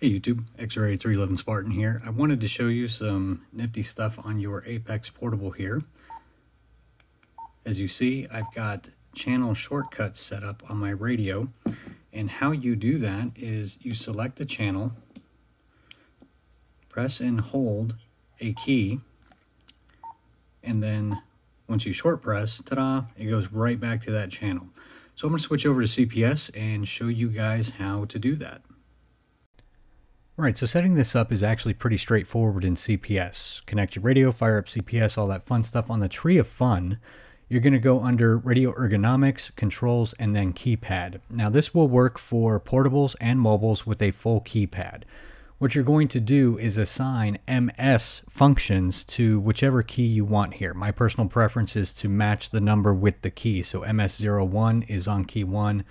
Hey YouTube, X311 Spartan here. I wanted to show you some nifty stuff on your APX Portable here. As you see, I've got channel shortcuts set up on my radio. And how you do that is you select the channel, press and hold a key, and then once you short press, ta-da, it goes right back to that channel. So I'm going to switch over to CPS and show you guys how to do that. Right, so setting this up is actually pretty straightforward in CPS. Connect your radio, fire up CPS, all that fun stuff. On the tree of fun, you're going to go under radio ergonomics, controls, and then keypad. Now this will work for portables and mobiles with a full keypad. What you're going to do is assign MS functions to whichever key you want here. My personal preference is to match the number with the key. So MS01 is on key 1,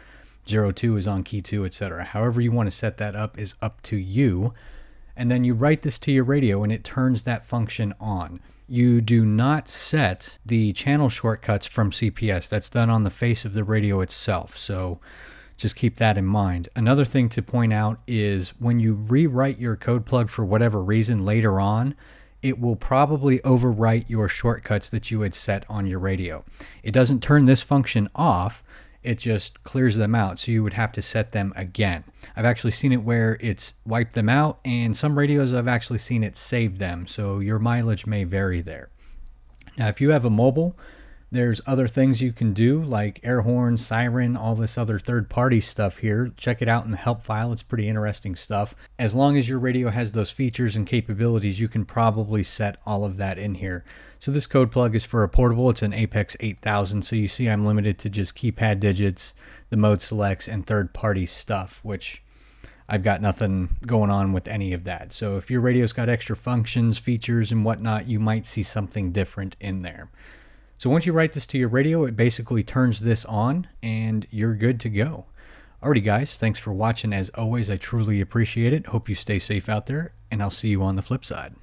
02 is on key 2, etc. However you want to set that up is up to you. And then you write this to your radio and it turns that function on. You do not set the channel shortcuts from CPS. That's done on the face of the radio itself. So just keep that in mind. Another thing to point out is when you rewrite your codeplug for whatever reason later on, it will probably overwrite your shortcuts that you had set on your radio. It doesn't turn this function off, it just clears them out. So you would have to set them again. I've actually seen it where it's wiped them out, and some radios I've actually seen it save them. So your mileage may vary there. Now, if you have a mobile, there's other things you can do like air horn, siren, all this other third party stuff here. Check it out in the help file. It's pretty interesting stuff. As long as your radio has those features and capabilities, you can probably set all of that in here. So this codeplug is for a portable. It's an APX 8000. So you see I'm limited to just keypad digits, the mode selects, and third party stuff, which I've got nothing going on with any of that. So if your radio's got extra functions, features, and whatnot, you might see something different in there. So once you write this to your radio, it basically turns this on and you're good to go. Alrighty guys, thanks for watching as always. I truly appreciate it. Hope you stay safe out there and I'll see you on the flip side.